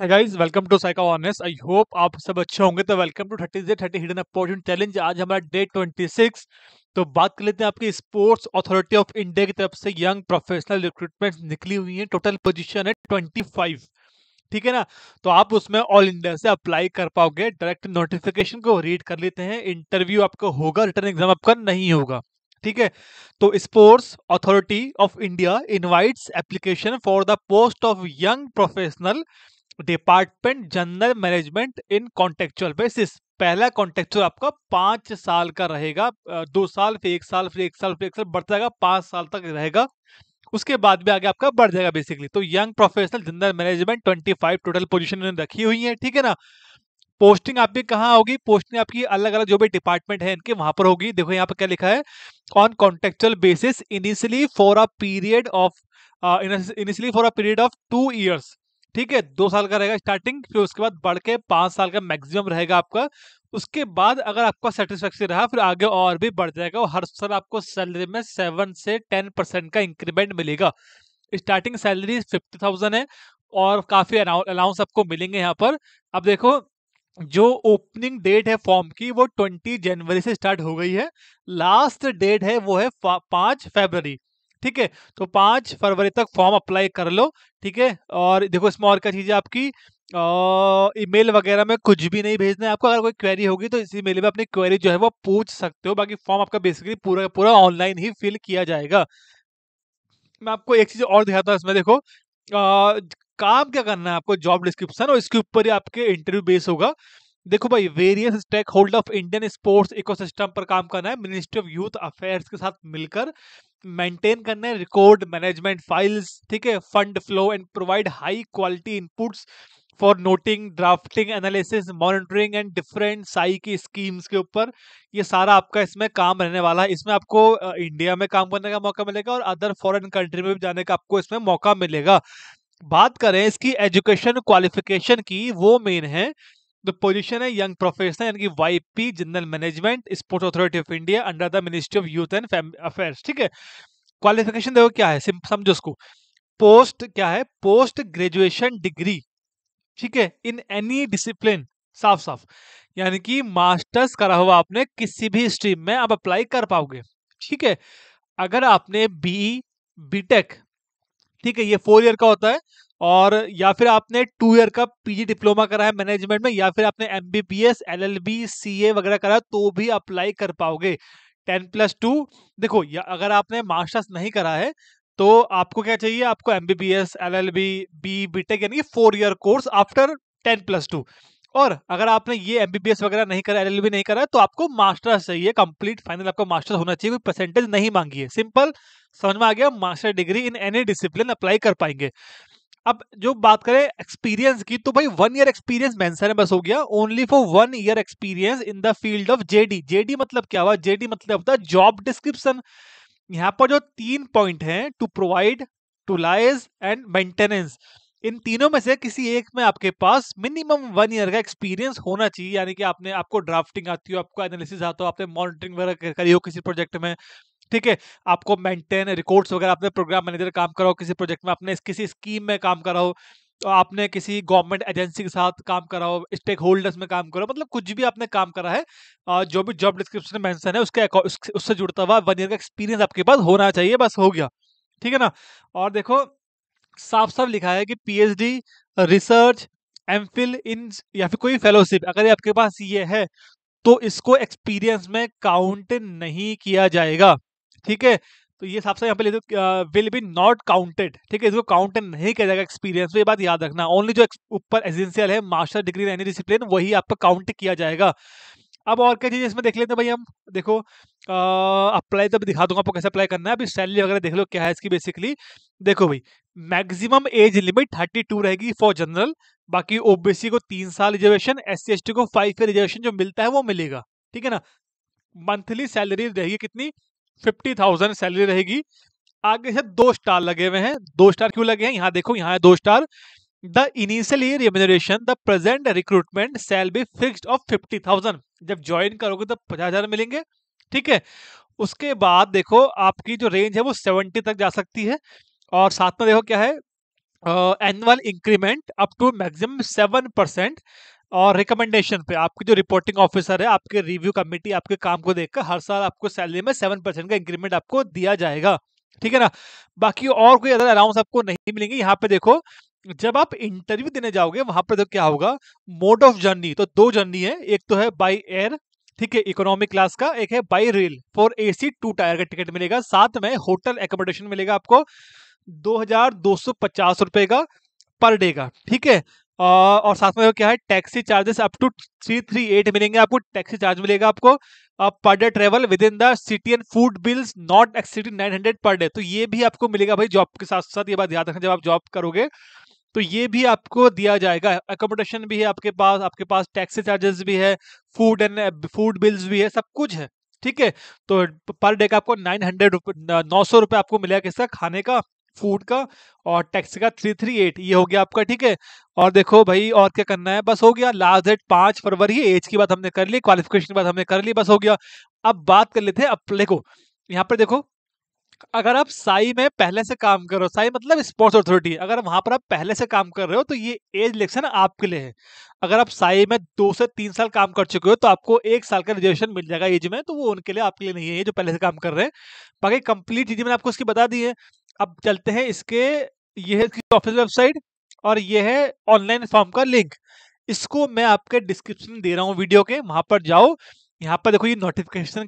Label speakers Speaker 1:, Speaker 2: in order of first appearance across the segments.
Speaker 1: है guys welcome to साइका ऑनेस आई होप आप सब अच्छे होंगे तो वेलकम टू थर्टी से थर्टी हिडन अपॉर्चुनिटी चैलेंज आज हमारा डे ट्वेंटी सिक्स तो बात कर लेते हैं आपकी स्पोर्ट्स अथॉरिटी ऑफ़ इंडिया की तरफ़ से. यंग प्रोफेशनल रिक्रूटमेंट निकली हुई है. टोटल पोजीशन है ट्वेंटी फाइव ठीक है ना? तो आप उसमें ऑल इंडिया से अप्लाई कर पाओगे. डायरेक्ट नोटिफिकेशन को रीड कर लेते हैं. इंटरव्यू आपका होगा रिटर्न एग्ज़ाम आपका नहीं होगा. ठीक है? तो sports authority of India invites application for the post of young professional department general management in contractual basis. पहला कॉन्टेक्चुअल आपका पाँच साल का रहेगा दो साल, फिर एक साल, फिर एक साल, फिर एक साल, बढ़ता जाएगा, पाँच साल तक रहेगा। उसके बाद भी आगे आपका बढ़ जाएगा बेसिकली तो young professional general management twenty five total position रखी हुई है, ठीक है ना? पोस्टिंग आपकी कहाँ होगी? पोस्टिंग आपकी अलग अलग जो भी डिपार्टमेंट है, इनके वहाँ पर होगी। देखो यहाँ पर क्या लिखा है? On contractual basis initially for a period of initially for a period of two years ठीक है, दो साल का रहेगा स्टार्टिंग फिर उसके बाद बढ़ के पाँच साल का मैक्सिमम रहेगा आपका। उसके बाद अगर आपका सेटिस्फेक्शन रहा, फिर आगे और भी बढ़ जाएगा और हर साल आपको सैलरी में सेवन से टेन परसेंट का इंक्रीमेंट मिलेगा। स्टार्टिंग सैलरी फिफ्टी थाउज़ेंड है और काफ़ी अलाउंस आपको मिलेंगे यहाँ पर। अब देखो, जो ओपनिंग डेट है फॉर्म की, वो ट्वेंटी जनवरी से स्टार्ट हो गई है। लास्ट डेट है, वो है पाँच फेबर ठीक है? तो पाँच फरवरी तक फॉर्म अप्लाई कर लो ठीक है? और देखो इसमें और क्या चीज़ है आपकी? ईमेल वगैरह में कुछ भी नहीं भेजना है आपको। अगर कोई क्वेरी होगी तो इसी मेल में अपनी क्वेरी जो है वो पूछ सकते हो। बाकी फॉर्म आपका बेसिकली पूरा पूरा ऑनलाइन ही फिल किया जाएगा। मैं आपको एक चीज़ और दिखाता हूँ इसमें देखो। आ, काम क्या करना है आपको? जॉब डिस्क्रिप्शन और इसके ऊपर ही आपके इंटरव्यू बेस होगा। देखो भाई various stakeholder of Indian sports ecosystem पर काम करना है। मिनिस्ट्री ऑफ़ यूथ अफेयर्स के साथ मिलकर मेंटेन करना है रिकॉर्ड मैनेजमेंट फाइल्स ठीक है? Fund flow and provide high quality inputs for noting drafting analysis monitoring and different SAI की स्कीम्स के ऊपर। ये सारा आपका इसमें काम रहने वाला है। इसमें आपको इंडिया में काम करने का मौका मिलेगा और अदर फॉरेन कंट्री में भी जाने का आपको इसमें मौका मिलेगा। बात करें इसकी एजुकेशन क्वालिफिकेशन की, वो मेन है। द पोजीशन है यंग प्रोफेशनल यानी कि YP general management sports authority of India under the ministry of youth and affairs ठीक है? क्वालिफिकेशन देखो क्या है समझो उसको पोस्ट क्या है? पोस्ट ग्रेजुएशन डिग्री ठीक है? इन एनी डिसिप्लिन साफ़ साफ़, यानी कि मास्टर्स करा हुआ आपने, किसी भी स्ट्रीम में आप अप्लाई कर पाओगे, ठीक है? अगर आपने बी बीटेक ठीक है? ये फोर ईयर का होता है और या फिर आपने टू ईयर का पीजी डिप्लोमा करा है मैनेजमेंट में, या फिर आपने M B B S L L B C A वगैरह करा तो भी अप्लाई कर पाओगे। टेन प्लस टू देखो, या अगर आपने मास्टर्स नहीं करा है तो आपको क्या चाहिए? आपको M B B S L L B B B tech यानी four year course after ten plus two और अगर आपने ये एम बी बी एस वगैरह नहीं करा एल एल बी नहीं करा तो आपको मास्टर्स चाहिए कंप्लीट फाइनल आपको मास्टर्स होना चाहिए, कोई परसेंटेज नहीं मांगी है सिंपल समझ में आ गया master degree in any discipline apply कर पाएँगे। अब जो बात करें एक्सपीरियंस की तो भाई वन ईयर एक्सपीरियंस मेंशन बस हो गया। Only for one year experience in the field of JD JD मतलब क्या हुआ? जेडी मतलब होता है? जॉब डिस्क्रिप्शन यहाँ पर जो तीन पॉइंट हैं to provide to liaise and maintenance इन तीनों में से किसी एक में आपके पास मिनिमम वन ईयर का एक्सपीरियंस होना चाहिए। यानी कि आपने, आपको ड्राफ्टिंग आती हो, आपको एनालिसिस आता हो, आपने मॉनिटरिंग वगैरह करी हो किसी प्रोजेक्ट में ठीक है, आपको मेंटेन रिकॉर्ड्स वगैरह आपने प्रोग्राम मैनेजर काम करा हो किसी प्रोजेक्ट में आपने किसी स्कीम में काम करा हो तो आपने किसी गवर्नमेंट एजेंसी के साथ काम करा हो स्टेक होल्डर्स में काम करो मतलब कुछ भी आपने काम करा है जो भी जॉब डिस्क्रिप्शन में मेंशन है, उसके उससे जुड़ता हुआ वन ईयर का एक्सपीरियंस आपके पास होना चाहिए, बस हो गया, ठीक है ना? और देखो साफ़ साफ़ लिखा है कि PhD research M phil in या फिर कोई फेलोशिप अगर आपके पास ये है तो इसको एक्सपीरियंस में काउंट नहीं किया जाएगा। ठीक है? तो ये सबसे यहाँ पे ले विल बी नॉट काउंटेड ठीक है? इसको काउंट नहीं किया जाएगा एक्सपीरियंस तो ये बात याद रखना। ओनली जो ऊपर एजेंशियल है मास्टर डिग्री एनी डिसिप्लिन वही आपका काउंट किया जाएगा। अब और क्या चीज़ इसमें देख लेते हैं भाई हम? देखो अप्लाई तो दिखा दूँगा आपको कैसे अप्लाई करना है। अभी सैलरी वगैरह देख लो क्या है इसकी बेसिकली देखो भाई maximum age limit thirty two रहेगी फॉर जनरल बाकी ओबीसी को तीन साल रिजर्वेशन एस सी को फाइव ईयर रिजर्वेशन जो मिलता है वो मिलेगा, ठीक है ना? मंथली सैलरी रहेगी कितनी? फिफ्टी थाउज़ेंड सैलरी रहेगी। आगे से दो स्टार लगे हुए हैं। दो स्टार क्यों लगे हैं? यहाँ देखो, यहाँ है दो star. The initially remuneration, the present recruitment cell be fixed of fifty thousand. जब ज्वाइन करोगे तो पचास हज़ार मिलेंगे। ठीक है? उसके बाद देखो, आपकी जो रेंज है वो सेवेंटी तक जा सकती है। और साथ में देखो क्या है? Annual increment up to maximum seven percent और रिकमेंडेशन पे, आपके जो रिपोर्टिंग ऑफिसर है, आपके रिव्यू कमेटी आपके काम को देखकर हर साल आपको सैलरी में सेवन परसेंट का इंक्रीमेंट आपको दिया जाएगा। ठीक है ना? बाकी और कोई अदर अलाउंस आपको नहीं मिलेंगे। यहाँ पे देखो, जब आप इंटरव्यू देने जाओगे, वहाँ पर तो क्या होगा? मोड ऑफ़ जर्नी तो दो जर्नी है। एक तो है बाई एयर ठीक है इकोनॉमिक क्लास का, एक है by rail for AC two tier का टिकट मिलेगा। साथ में होटल एकोमोडेशन मिलेगा आपको, दो हज़ार दो सौ पचास रुपए का पर डे का, ठीक है? और साथ में क्या है, taxi charges up to three three eight मिलेंगे आपको, टैक्सी चार्ज मिलेगा आपको per day travel within the city and food bills not exceeding nine hundred per day तो ये भी आपको मिलेगा भाई जॉब के साथ साथ, ये बात याद रखना जब आप जॉब करोगे तो ये भी आपको दिया जाएगा। अकोमोडेशन भी है आपके पास आपके पास टैक्सी चार्जेस भी है फ़ूड एंड फ़ूड बिल्स भी है, सब कुछ है, ठीक है? तो पर डे का आपको नाइन हंड्रेड नौ सौ रुपये आपको मिलेगा किसका? खाने का। फ़ूड का और टैक्स का थ्री थ्री एट ये हो गया आपका, ठीक है? और देखो भाई, और क्या करना है? बस हो गया लास्ट डेट पाँच फरवरी एज की बात हमने कर ली क्वालिफिकेशन की बात हमने कर ली, बस हो गया। अब बात कर लेते हैं अब देखो, यहाँ पर देखो, अगर आप साई में पहले से काम कर रहे हो, साई मतलब स्पोर्ट्स अथॉरिटी अगर वहाँ पर आप पहले से काम कर रहे हो तो ये एज इलेक्शन आपके लिए है। अगर आप साई में दो से तीन साल काम कर चुके हो तो आपको एक साल का रिजर्वेशन मिल जाएगा एज में तो वो उनके लिए आपके लिए नहीं है जो पहले से काम कर रहे हैं। बाकी कंप्लीट चीज़ें मैंने आपको उसकी बता दी है। अब चलते हैं इसके, ये है ऑफ़िस वेबसाइट और ये है ऑनलाइन फॉर्म का लिंक इसको मैं आपके डिस्क्रिप्शन दे रहा हूँ वीडियो के, वहाँ पर जाओ। यहाँ पर देखो ये नोटिफिकेशन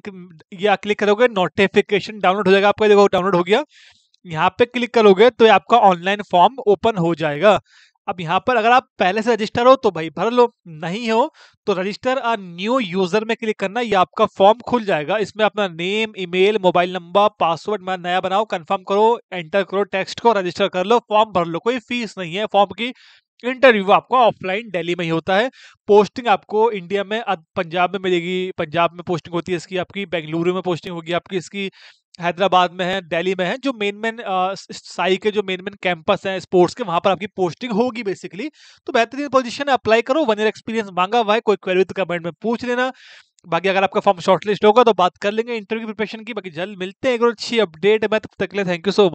Speaker 1: ये क्लिक करोगे नोटिफिकेशन डाउनलोड हो जाएगा आपका। देखो डाउनलोड हो गया। यहाँ पे क्लिक करोगे तो आपका ऑनलाइन फॉर्म ओपन हो जाएगा। अब यहाँ पर अगर आप पहले से रजिस्टर हो तो भाई भर लो, नहीं हो तो रजिस्टर अ न्यू यूज़र में क्लिक करना, ये आपका फॉर्म खुल जाएगा। इसमें अपना name email mobile number password नया बनाओ कंफर्म करो एंटर करो टेक्स्ट को रजिस्टर कर लो फॉर्म भर लो, कोई फ़ीस नहीं है। फॉर्म की इंटरव्यू आपको ऑफलाइन दिल्ली में ही होता है। पोस्टिंग आपको इंडिया में पंजाब में मिलेगी, पंजाब में पोस्टिंग होती है इसकी आपकी, बेंगलुरु में पोस्टिंग होगी आपकी इसकी हैदराबाद में है, दिल्ली में है, जो मेन मेन साई के जो मेन मेन कैंपस हैं स्पोर्ट्स के, वहाँ पर आपकी पोस्टिंग होगी बेसिकली तो बेहतरीन पोजीशन है अप्लाई करो वन ईयर एक्सपीरियंस मांगा हुआ है, कोई क्वेरी तो कमेंट में पूछ लेना। बाकी अगर आपका फॉर्म शॉर्टलिस्ट होगा तो बात कर लेंगे इंटरव्यू प्रिपरेशन की, बाकी जल्द मिलते हैं एक और अच्छी अपडेट है, मैं तब तक ले थैंक यू सो